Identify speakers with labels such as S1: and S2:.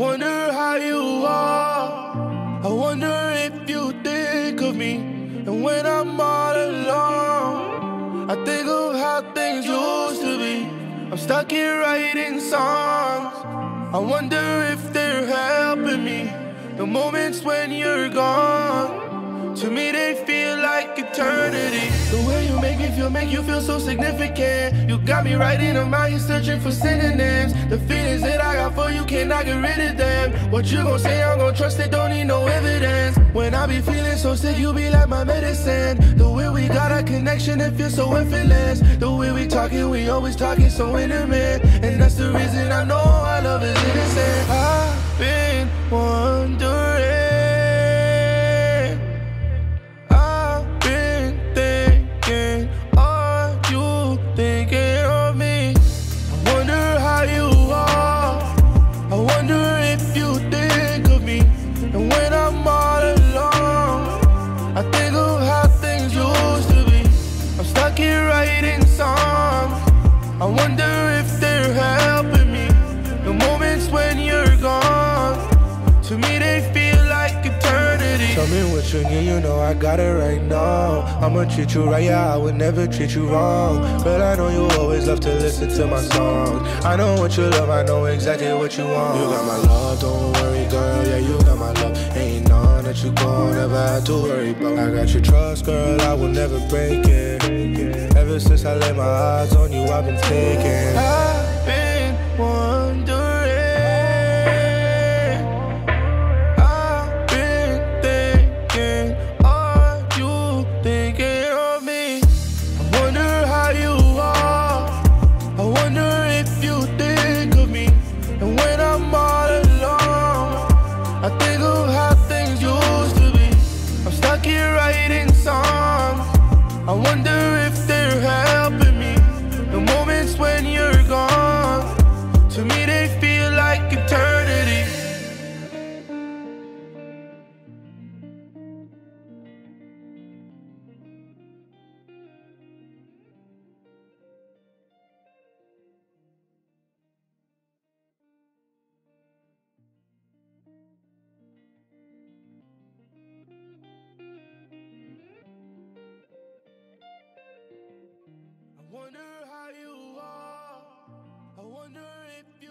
S1: wonder how you are. I wonder if you think of me. And when I'm all alone, I think of how things used to be. I'm stuck here writing songs. I wonder if they're helping me. The moments when you're gone, to me they feel like eternity. The way you make me feel, make you feel so significant. You got me writing them out, you searching for synonyms. The feelings I get rid of them. What you gon' say, I'm gon' trust it, don't need no evidence. When I be feeling so sick, you be like my medicine. The way we got a connection, it feels so effortless. The way we talking, we always talking so intimate. And that's the reason I know our love is innocent. I've been eternity. Tell me what you need, you know I got it right now. I'ma treat you right, yeah, I would never treat you wrong. But I know you always love to listen to my songs. I know what you love, I know exactly what you want. You got my love, don't worry, girl, yeah, you got my love. Ain't none that you gon' ever have to worry about. I got your trust, girl, I will never break it. Ever since I laid my eyes on you, I've been taken. I've been wondering. one day. you